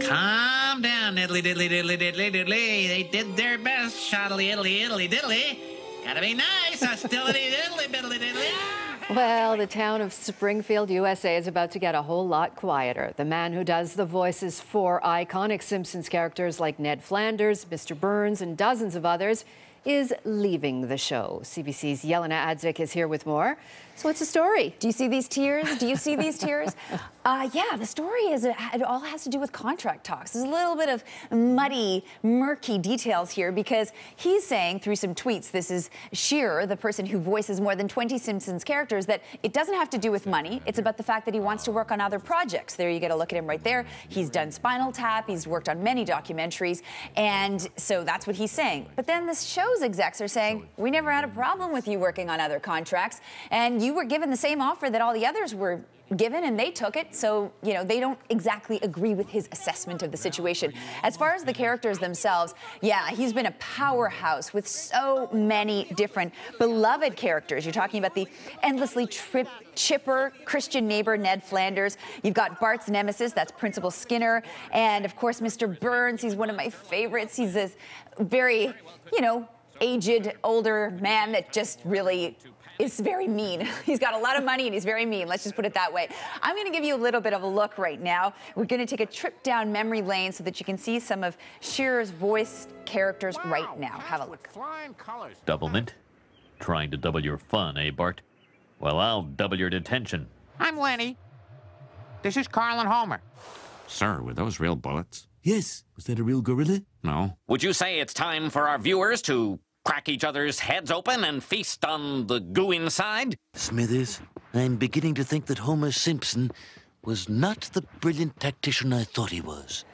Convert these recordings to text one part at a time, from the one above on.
Calm down, diddly diddly diddly diddly diddly. They did their best, shoddily diddly diddly diddly. Gotta be nice, hostility diddly diddly diddly. Well, the town of Springfield, USA is about to get a whole lot quieter. The man who does the voices for iconic Simpsons characters like Ned Flanders, Mr. Burns, and dozens of others is leaving the show. CBC's Jelena Adzic is here with more. So what's the story? Do you see these tears? Do you see these tears? Uh, yeah, the story is it, it, all has to do with contract talks. There's a little bit of muddy, murky details here because he's saying through some tweets, this is Shearer, the person who voices more than 20 Simpsons characters, that it doesn't have to do with money. It's about the fact that he wants to work on other projects. There you get a look at him right there. He's done Spinal Tap. He's worked on many documentaries. And so that's what he's saying. But then the execs are saying, we never had a problem with you working on other contracts. And you were given the same offer that all the others were given and they took it. So, you know, they don't exactly agree with his assessment of the situation. As far as the characters themselves, yeah, he's been a powerhouse with so many different beloved characters. You're talking about the endlessly trip, chipper Christian neighbor Ned Flanders. You've got Bart's nemesis, that's Principal Skinner. And of course, Mr. Burns, he's one of my favorites. He's this very, you know, aged, older man that just really is very mean. He's got a lot of money and he's very mean. Let's just put it that way. I'm going to give you a little bit of a look right now. We're going to take a trip down memory lane so that you can see some of Shearer's voice characters wow, right now. Have a look. Doublemint? Trying to double your fun, eh, Bart? Well, I'll double your detention. I'm Lenny. This is Carlin and Homer. Sir, were those real bullets? Yes. Was that a real gorilla? No. Would you say it's time for our viewers to crack each other's heads open and feast on the goo inside? Smithers, I'm beginning to think that Homer Simpson was not the brilliant tactician I thought he was.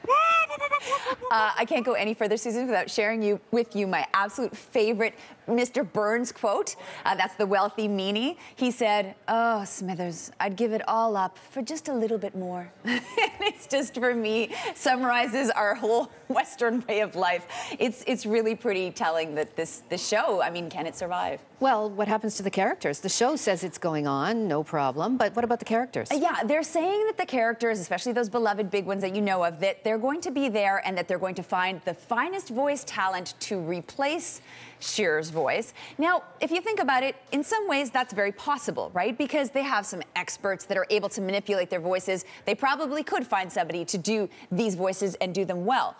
Uh, I can't go any further, Susan, without sharing you with you my absolute favorite Mr. Burns quote. Uh, that's the wealthy meanie. He said, "Oh, Smithers, I'd give it all up for just a little bit more." And it's just for me summarizes our whole Western way of life. It's it's really pretty telling that this this show. I mean, can it survive? Well, what happens to the characters? The show says it's going on, no problem. But what about the characters? Uh, yeah, they're saying that the characters, especially those beloved big ones that you know of, that they're going to be there and that they're going to find the finest voice talent to replace Shearer's voice. Now, if you think about it, in some ways that's very possible, right? Because they have some experts that are able to manipulate their voices. They probably could find somebody to do these voices and do them well.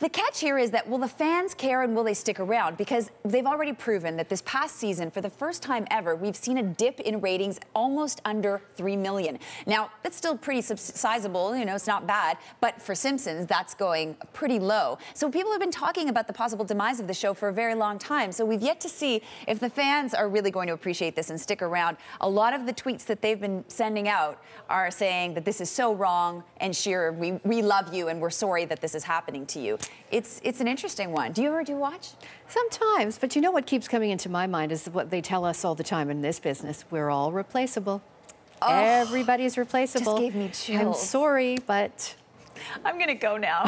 The catch here is that will the fans care and will they stick around? Because they've already proven that this past season, for the first time ever, we've seen a dip in ratings almost under 3 million. Now, that's still pretty sizable, you know, it's not bad, but for Simpsons, that's going pretty low. So people have been talking about the possible demise of the show for a very long time. So we've yet to see if the fans are really going to appreciate this and stick around. A lot of the tweets that they've been sending out are saying that this is so wrong and Shearer, we, we love you and we're sorry that this is happening to you it's it's an interesting one. Do you ever do watch? Sometimes, but you know what keeps coming into my mind is what they tell us all the time in this business: we're all replaceable. Oh, Everybody's replaceable. Just gave me chills. I'm sorry, but I'm gonna go now.